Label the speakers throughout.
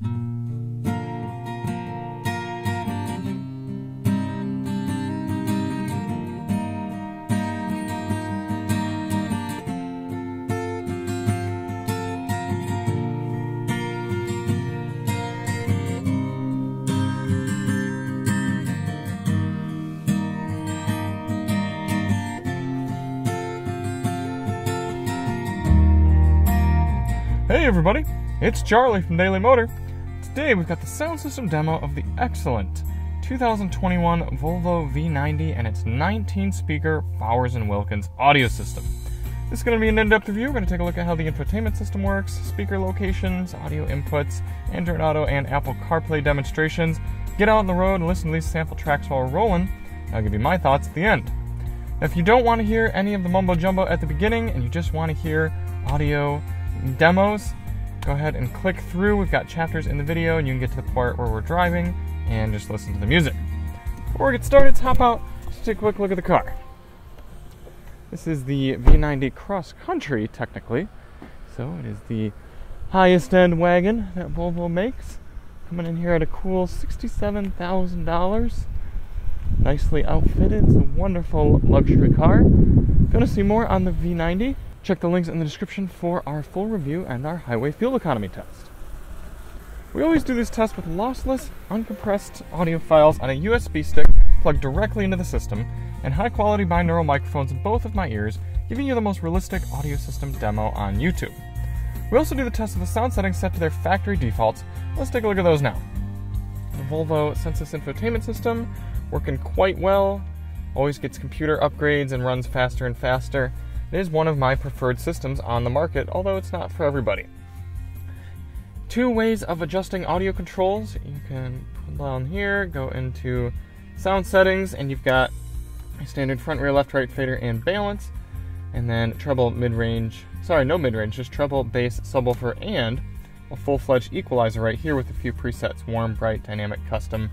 Speaker 1: Hey everybody, it's Charlie from Daily Motor. Today we've got the sound system demo of the excellent 2021 Volvo V90 and its 19 speaker Bowers & Wilkins audio system. This is going to be an in-depth review. We're going to take a look at how the infotainment system works, speaker locations, audio inputs, Android Auto and Apple CarPlay demonstrations, get out on the road and listen to these sample tracks while we're rolling. I'll give you my thoughts at the end. If you don't want to hear any of the mumbo jumbo at the beginning and you just want to hear audio demos, go ahead and click through. We've got chapters in the video, and you can get to the part where we're driving and just listen to the music. Before we get started, let's hop out, just take a quick look at the car. This is the V90 Cross Country, technically. So it is the highest end wagon that Volvo makes. Coming in here at a cool $67,000. Nicely outfitted. It's a wonderful luxury car. Going to see more on the V90? Check the links in the description for our full review and our highway fuel economy test. We always do this test with lossless, uncompressed audio files on a USB stick plugged directly into the system, and high quality binaural microphones in both of my ears, giving you the most realistic audio system demo on YouTube. We also do the test with the sound settings set to their factory defaults. Let's take a look at those now. The Volvo Sensus infotainment system working quite well, always gets computer upgrades and runs faster and faster. It is one of my preferred systems on the market, although it's not for everybody. Two ways of adjusting audio controls. You can pull down here, go into sound settings, and you've got a standard front, rear, left, right fader and balance, and then treble, mid-range, sorry, no mid-range, just treble, bass, subwoofer, and a full-fledged equalizer right here with a few presets, warm, bright, dynamic, custom.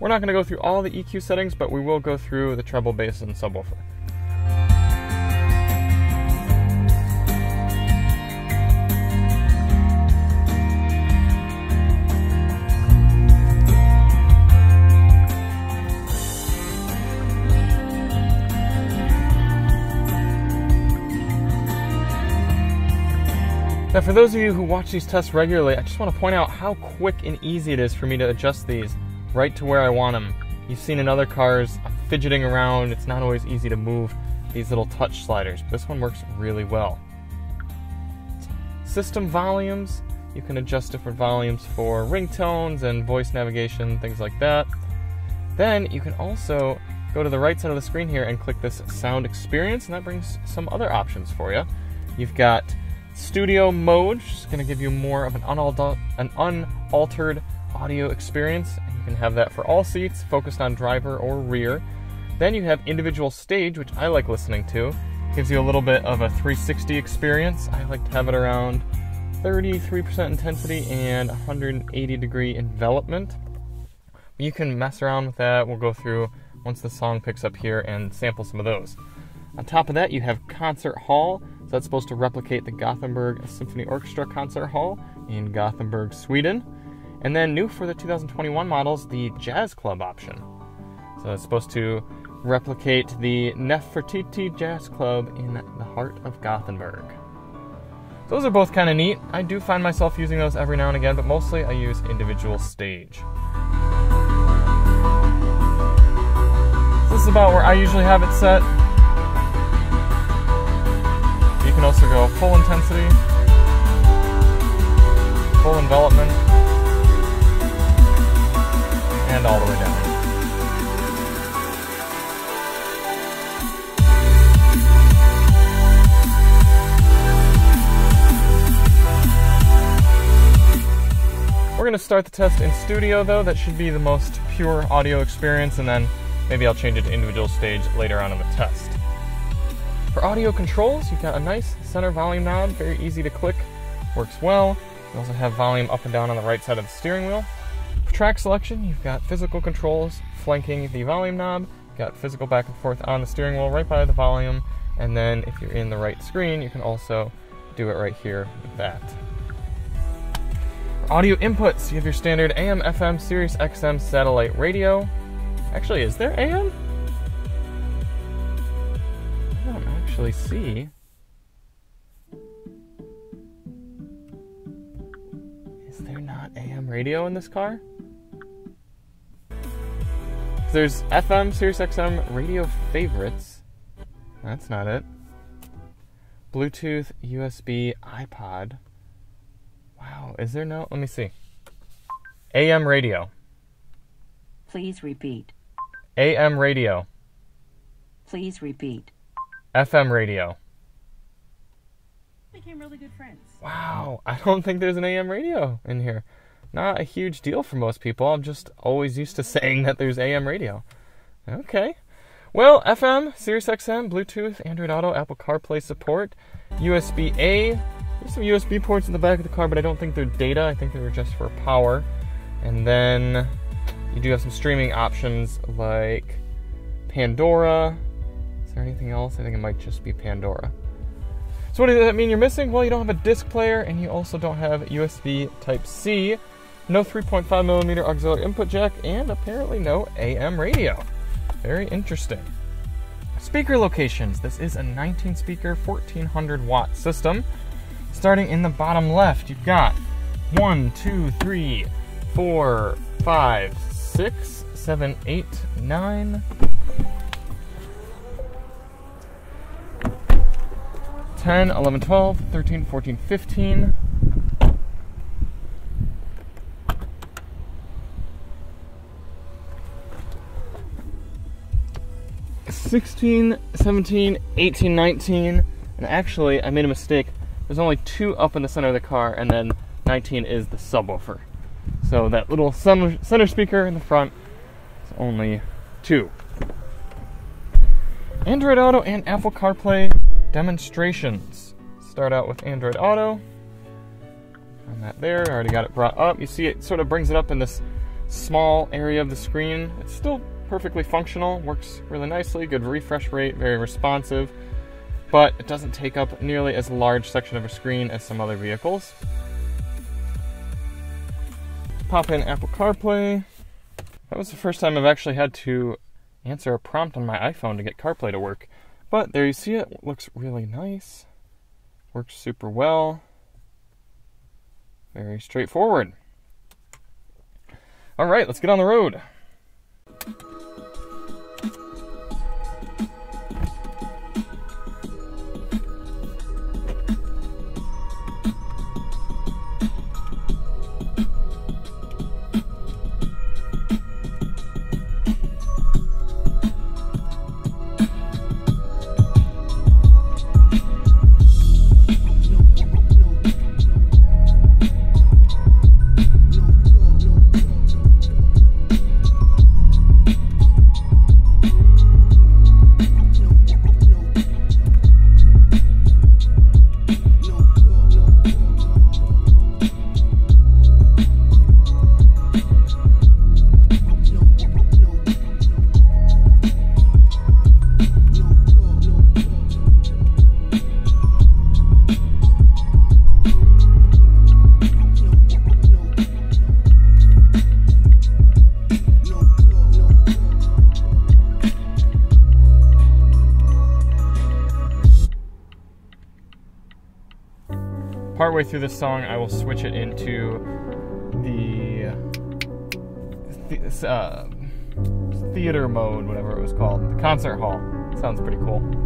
Speaker 1: We're not going to go through all the EQ settings, but we will go through the treble, bass, and subwoofer. Now, for those of you who watch these tests regularly, I just want to point out how quick and easy it is for me to adjust these right to where I want them. You've seen in other cars, I'm fidgeting around, it's not always easy to move these little touch sliders, but this one works really well. System volumes, you can adjust different volumes for ringtones and voice navigation, things like that. Then you can also go to the right side of the screen here and click this sound experience, and that brings some other options for you. You've got studio mode, which is going to give you more of an, unaltered, an unaltered audio experience. You can have that for all seats, focused on driver or rear. Then you have individual stage, which I like listening to. Gives you a little bit of a 360 experience. I like to have it around 33% intensity and 180 degree envelopment. You can mess around with that. We'll go through once the song picks up here and sample some of those. On top of that, you have Concert Hall. So that's supposed to replicate the Gothenburg Symphony Orchestra Concert Hall in Gothenburg, Sweden. And then new for the 2021 models, the Jazz Club option. So it's supposed to replicate the Nefertiti Jazz Club in the heart of Gothenburg. Those are both kind of neat. I do find myself using those every now and again, but mostly I use individual stage. This is about where I usually have it set. You can also go full intensity, full envelopment, and all the way down. We're going to start the test in studio though, that should be the most pure audio experience, and then maybe I'll change it to individual stage later on in the test. For audio controls, you've got a nice center volume knob, very easy to click, works well. You also have volume up and down on the right side of the steering wheel. For track selection, you've got physical controls flanking the volume knob, got physical back and forth on the steering wheel right by the volume, and then if you're in the right screen, you can also do it right here with that. Audio inputs, you have your standard AM, FM, Sirius XM satellite radio. Actually, is there AM? Actually see. Is there not AM radio in this car? There's FM, Sirius XM, radio favorites. That's not it. Bluetooth, USB, iPod. Wow, is there no? Let me see. AM radio.
Speaker 2: Please repeat.
Speaker 1: AM radio.
Speaker 2: Please repeat.
Speaker 1: FM radio.
Speaker 2: Became really good friends.
Speaker 1: Wow, I don't think there's an AM radio in here. Not a huge deal for most people. I'm just always used to saying that there's AM radio. Okay. Well, FM, Sirius XM, Bluetooth, Android Auto, Apple CarPlay support, USB A. There's some USB ports in the back of the car, but I don't think they're data. I think they were just for power. And then you do have some streaming options like Pandora. There anything else? I think it might just be Pandora. So what does that mean you're missing? Well, you don't have a disc player, and you also don't have USB Type C, no 3.5 millimeter auxiliary input jack, and apparently no AM radio. Very interesting. Speaker locations. This is a 19 speaker, 1400 watt system. Starting in the bottom left, you've got one, two, three, four, five, six, seven, eight, nine. 10, 11, 12, 13, 14, 15. 16, 17, 18, 19, and actually I made a mistake. There's only two up in the center of the car, and then 19 is the subwoofer. So that little center speaker in the front is only two. Android Auto and Apple CarPlay demonstrations. Start out with Android Auto. On that there, I already got it brought up. You see it sort of brings it up in this small area of the screen. It's still perfectly functional, works really nicely, good refresh rate, very responsive, but it doesn't take up nearly as large section of a screen as some other vehicles. Pop in Apple CarPlay. That was the first time I've actually had to answer a prompt on my iPhone to get CarPlay to work. But there you see it, looks really nice. Works super well. Very straightforward. All right, let's get on the road. Partway through this song, I will switch it into the, the uh, theater mode, whatever it was called, the concert hall. Sounds pretty cool.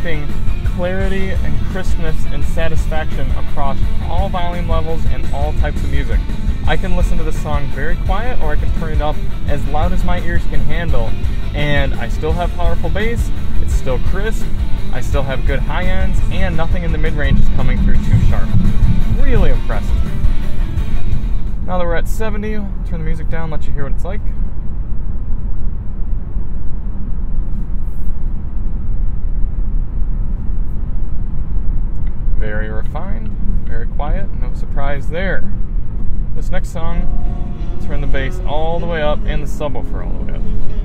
Speaker 1: Keeping clarity and crispness and satisfaction across all volume levels and all types of music. I can listen to this song very quiet or I can turn it up as loud as my ears can handle and I still have powerful bass, it's still crisp, I still have good high ends, and nothing in the mid range is coming through too sharp. Really impressive. Now that we're at 70, I'll turn the music down, let you hear what it's like. Very refined, very quiet, no surprise there. This next song, turn the bass all the way up and the subwoofer all the way up.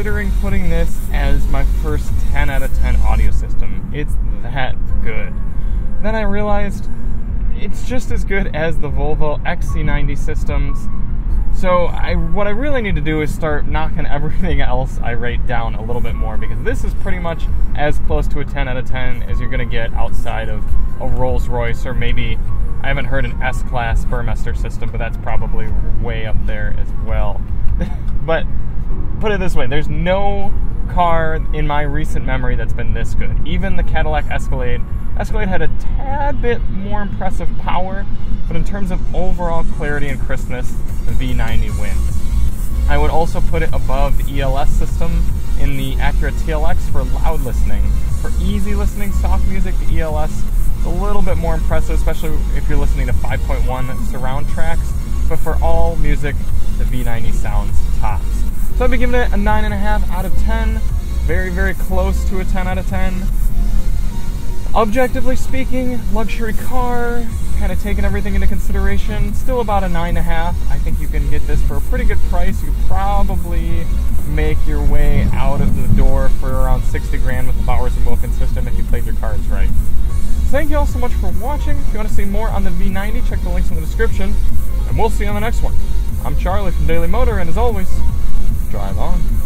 Speaker 1: Considering putting this as my first 10 out of 10 audio system. It's that good. Then I realized it's just as good as the Volvo XC90 systems. So I, what I really need to do is start knocking everything else I rate down a little bit more because this is pretty much as close to a 10 out of 10 as you're going to get outside of a Rolls Royce or maybe I haven't heard an S-Class Burmester system, but that's probably way up there as well. but put it this way, there's no car in my recent memory that's been this good. Even the Cadillac Escalade, Escalade had a tad bit more impressive power, but in terms of overall clarity and crispness, the V90 wins. I would also put it above the ELS system in the Acura TLX for loud listening. For easy listening soft music, the ELS is a little bit more impressive, especially if you're listening to 5.1 surround tracks. but for all music, the V90 sounds tops. So I'd be giving it a 9.5 out of 10. Very, very close to a 10 out of 10. Objectively speaking, luxury car, kind of taking everything into consideration, still about a 9.5. I think you can get this for a pretty good price. You probably make your way out of the door for around 60 grand with the Bowers and Wilkins system if you played your cards right. Thank you all so much for watching. If you want to see more on the V90, check the links in the description, and we'll see you on the next one. I'm Charlie from Daily Motor, and as always, drive on.